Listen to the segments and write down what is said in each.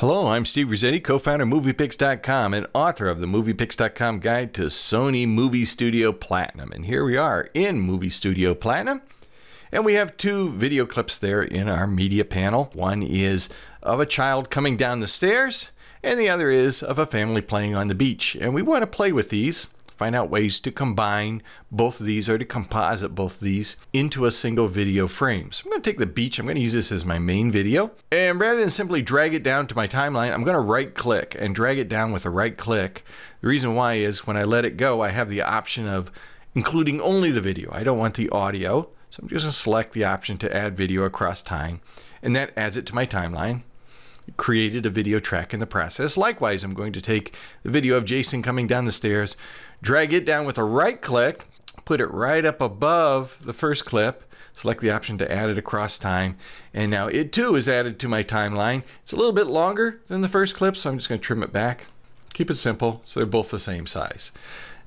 Hello, I'm Steve Grisetti, co-founder of Muvipix.com and author of the Muvipix.com Guide to Sony Movie Studio Platinum. And here we are in Movie Studio Platinum. And we have two video clips there in our media panel. One is of a child coming down the stairs, and the other is of a family playing on the beach. And we want to play with these find out ways to combine both of these or to composite both of these into a single video frame. So I'm going to take the beach, I'm going to use this as my main video, and rather than simply drag it down to my timeline, I'm going to right click and drag it down with a right click. The reason why is when I let it go, I have the option of including only the video. I don't want the audio. So I'm just going to select the option to add video across time, and that adds it to my timeline created a video track in the process. Likewise, I'm going to take the video of Jason coming down the stairs, drag it down with a right click, put it right up above the first clip, select the option to add it across time, and now it too is added to my timeline. It's a little bit longer than the first clip, so I'm just going to trim it back. Keep it simple, so they're both the same size.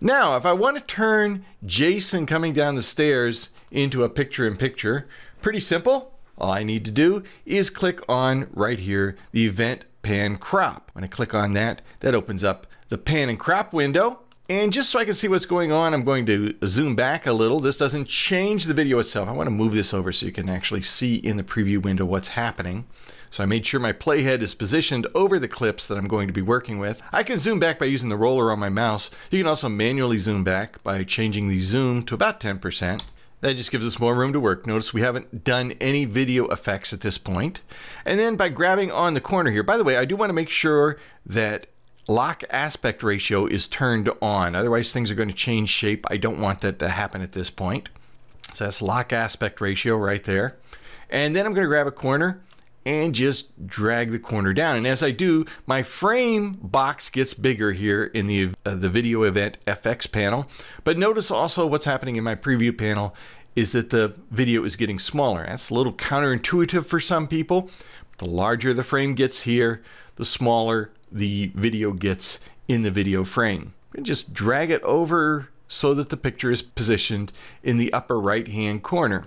Now, if I want to turn Jason coming down the stairs into a picture-in-picture, -picture, pretty simple. All I need to do is click on right here, the event pan crop. When I click on that, that opens up the pan and crop window. And just so I can see what's going on, I'm going to zoom back a little. This doesn't change the video itself. I want to move this over so you can actually see in the preview window what's happening. So I made sure my playhead is positioned over the clips that I'm going to be working with. I can zoom back by using the roller on my mouse. You can also manually zoom back by changing the zoom to about 10%. That just gives us more room to work. Notice we haven't done any video effects at this point. And then by grabbing on the corner here, by the way, I do want to make sure that lock aspect ratio is turned on. Otherwise, things are going to change shape. I don't want that to happen at this point. So that's lock aspect ratio right there. And then I'm going to grab a corner and just drag the corner down. And as I do, my frame box gets bigger here in the, uh, the video event FX panel. But notice also what's happening in my preview panel is that the video is getting smaller. That's a little counterintuitive for some people. The larger the frame gets here, the smaller the video gets in the video frame. And just drag it over so that the picture is positioned in the upper right hand corner.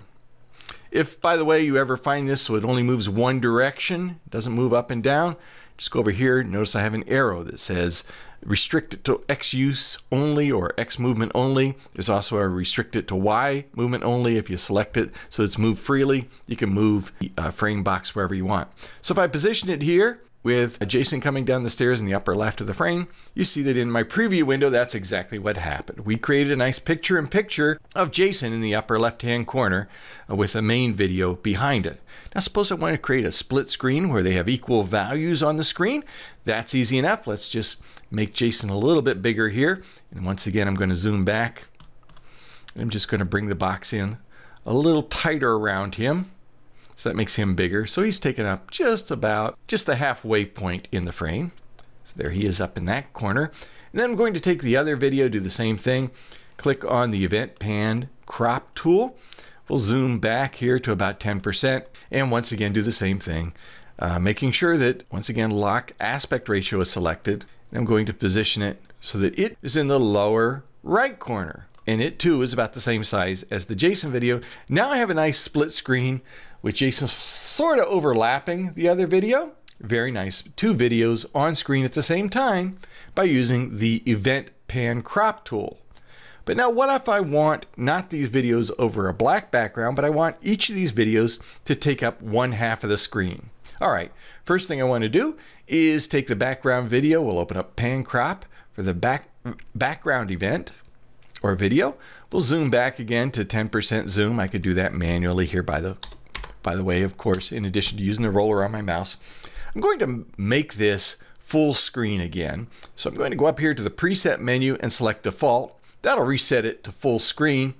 If, by the way, you ever find this so it only moves one direction, doesn't move up and down, just go over here. Notice I have an arrow that says restrict it to X use only or X movement only. There's also a restrict it to Y movement only. If you select it so it's moved freely, you can move the uh, frame box wherever you want. So if I position it here, with Jason coming down the stairs in the upper left of the frame, you see that in my preview window, that's exactly what happened. We created a nice picture in picture of Jason in the upper left hand corner with a main video behind it. Now suppose I want to create a split screen where they have equal values on the screen. That's easy enough. Let's just make Jason a little bit bigger here. And once again, I'm going to zoom back. I'm just going to bring the box in a little tighter around him. So that makes him bigger. So he's taken up just about just the halfway point in the frame. So there he is up in that corner. And then I'm going to take the other video, do the same thing. Click on the event pan crop tool. We'll zoom back here to about 10% and once again do the same thing. Uh, making sure that once again lock aspect ratio is selected. And I'm going to position it so that it is in the lower right corner. And it too is about the same size as the Jason video. Now I have a nice split screen with Jason sort of overlapping the other video. Very nice. Two videos on screen at the same time by using the Event Pan Crop tool. But now what if I want not these videos over a black background, but I want each of these videos to take up one half of the screen? All right, first thing I want to do is take the background video. We'll open up Pan Crop for the back background event or video. We'll zoom back again to 10% zoom. I could do that manually here by the by the way, of course, in addition to using the roller on my mouse. I'm going to make this full screen again. So I'm going to go up here to the preset menu and select default. That'll reset it to full screen.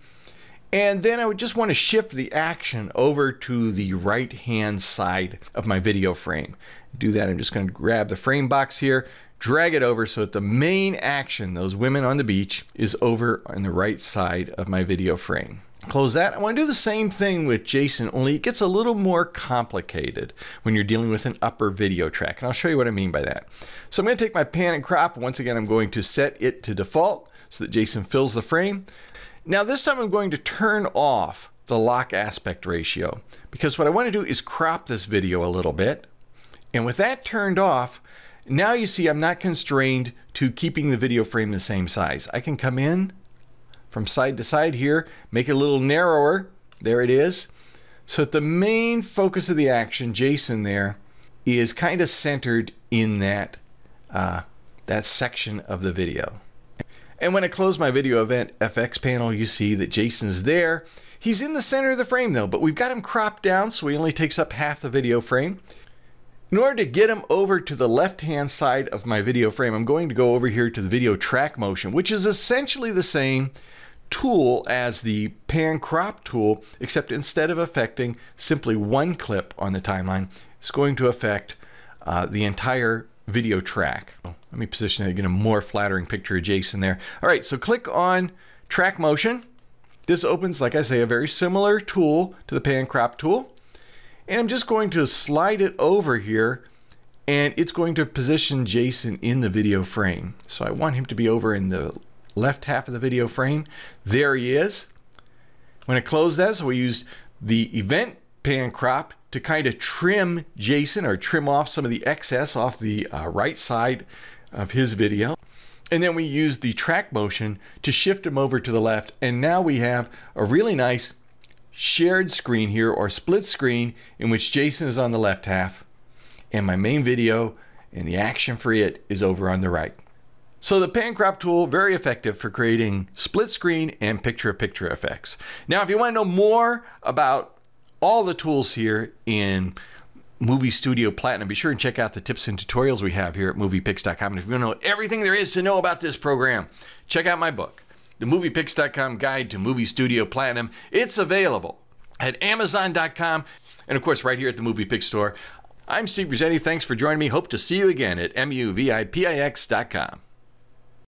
And then I would just want to shift the action over to the right hand side of my video frame. Do that, I'm just going to grab the frame box here, drag it over so that the main action, those women on the beach, is over on the right side of my video frame. Close that. I want to do the same thing with Jason, only it gets a little more complicated when you're dealing with an upper video track. And I'll show you what I mean by that. So I'm going to take my pan and crop. Once again, I'm going to set it to default so that Jason fills the frame. Now this time I'm going to turn off the lock aspect ratio because what I want to do is crop this video a little bit And with that turned off, now you see I'm not constrained to keeping the video frame the same size. I can come in from side to side here, make it a little narrower. There it is. So the main focus of the action, Jason there, is kind of centered in that, uh, that section of the video. And when I close my video event FX panel, you see that Jason's there. He's in the center of the frame though, but we've got him cropped down so he only takes up half the video frame. In order to get him over to the left-hand side of my video frame, I'm going to go over here to the video track motion, which is essentially the same tool as the pan crop tool, except instead of affecting simply one clip on the timeline, it's going to affect uh, the entire video track. Let me position it to get a more flattering picture of Jason there. All right, so click on track motion. This opens, like I say, a very similar tool to the pan crop tool. And I'm just going to slide it over here and it's going to position Jason in the video frame. So I want him to be over in the left half of the video frame. There he is. When I close that, so we use the event pan crop to kind of trim Jason or trim off some of the excess off the uh, right side of his video. And then we use the track motion to shift him over to the left. And now we have a really nice shared screen here or split screen in which Jason is on the left half and my main video and the action for it is over on the right. So the pan crop tool, very effective for creating split screen and picture-to-picture effects. Now, if you want to know more about all the tools here in Movie Studio Platinum, be sure and check out the tips and tutorials we have here at Muvipix.com. And if you want to know everything there is to know about this program, check out my book, The Muvipix.com Guide to Movie Studio Platinum. It's available at Amazon.com and, of course, right here at the Muvipix store. I'm Steve Grisetti. Thanks for joining me. Hope to see you again at MUVIPIX.com.